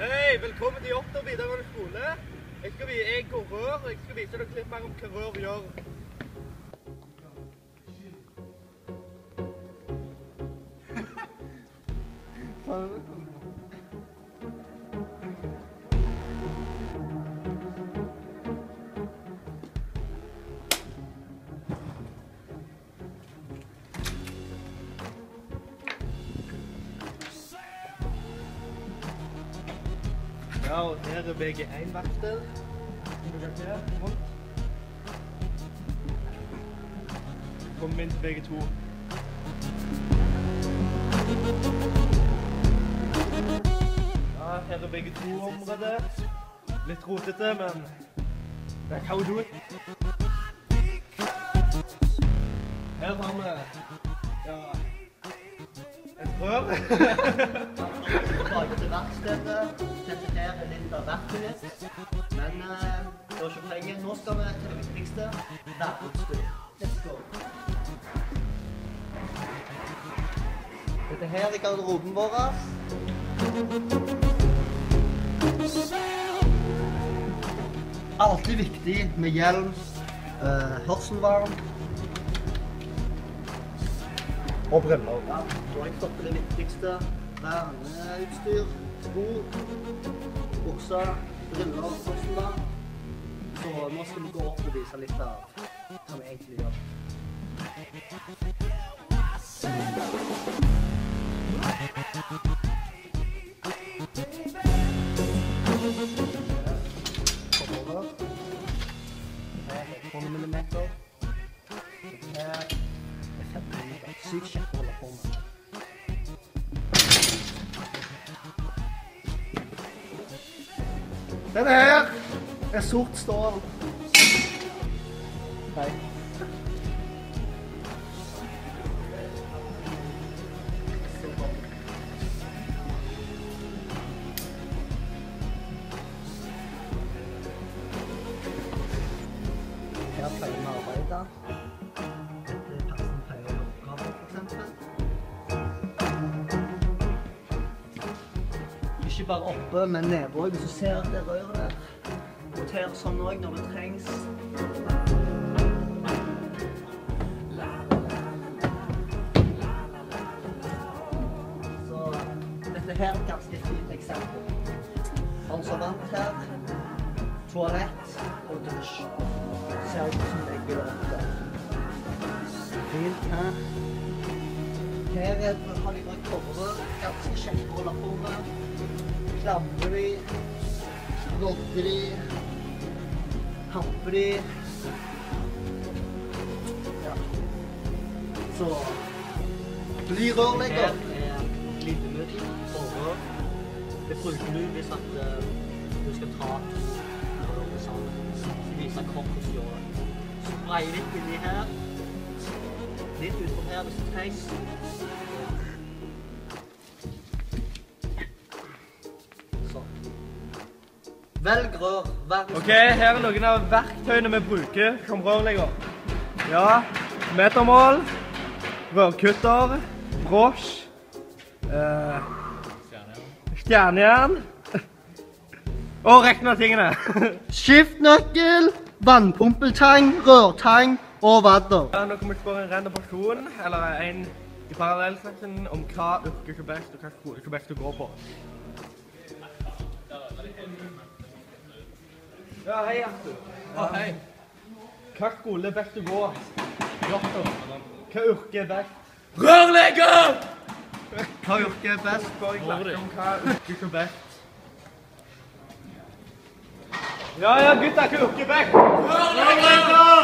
Hei, velkommen til Jotter videregående skole. Jeg skal, vise jeg går rør, og jeg skal vise dere litt mer om hva rør gjør. Ja, og her er VG1-verksted. Kom inn til VG2. Ja, her er VG2-området. Litt rotete, men det how we do. Her har vi ja, et rør. til verkstedet. Her er litt av verktøyet. Men eh, det var ikke poenget. Nå skal vi til det viktigste. Værutstyr. Let's go. Dette her er garderoben vår. Alltid viktig med hjelm, eh, hørselvern Og briller. ja, da har jeg stoppet det viktigste. Verneutstyr, sko, bukser, briller og sånn da. Så nå skal vi gå opp og vise litt av hva vi egentlig gjør. Her er 12 millimeter. Her er 15 millimeter. Sykt kjekt Denne her er sort stål. Hei. Her Ikke bare oppe, men nede òg, hvis du ser det røret der. Roter sånn òg når det trengs. Så dette her er et ganske fint eksempel. Sånn som vant her, toalett og dusj. Ser ut som det går opp der. Fint her. Her er, har de brukt kobber. Ganske kjekt å holde på med. Klamrer de, logger de, hamper de. Ja. Så bli rørlegger. Her er glidemiddel for rør. Det bruker du hvis at eh, du skal ta to rør sammen. Vise kroppen til du gjør det. Spray litt inni her. Litt utenfor her hvis det trengs. Velg rør. Ok, her er noen av verktøyene vi bruker som rørlegger. Ja, metermål, rørkutter, brosj, eh, stjernejern, og resten av tingene. Skiftnøkkel, vannpumpetang, rørtang og vadder. Ja, nå kommer vi til å spørre en random person, eller en i parallellklassen, om hva yrke er best, og hva skole er best å gå på. Ja, hei, Arthur. Ja, hei. Hva skole best å gå? Jotter. Hva yrke er best? Rørlegger! Hva yrke er best? Spør klassen om hva yrke er best. Ja, ja, gutta, hva yrke er best? Rørlegger!